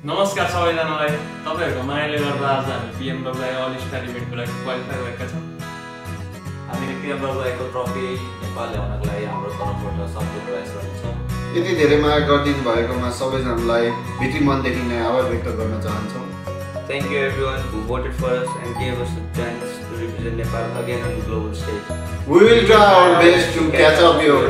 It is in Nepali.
नमस्कार सबैजनालाई। तपाईँहरूको मायाले गर्दा आज हामी पिएमडब्लुआई अल स्टार इभेन्टको लागि क्वालिफाई भएका छौँ। हामीले पिएमडब्लुआईको ट्रफी नेपाल ल्याउनको लागि हाम्रो तर्फबाट सक्दो प्रयास गर्नेछौँ। यति धेरै माया गरिदिनु भएकोमा सबैजनालाई भित्री मनदेखि नै आभार व्यक्त गर्न चाहन्छौँ। Thank you every one who voted for us and gave us chance to represent Nepal again on global stage we will try our best to catch up your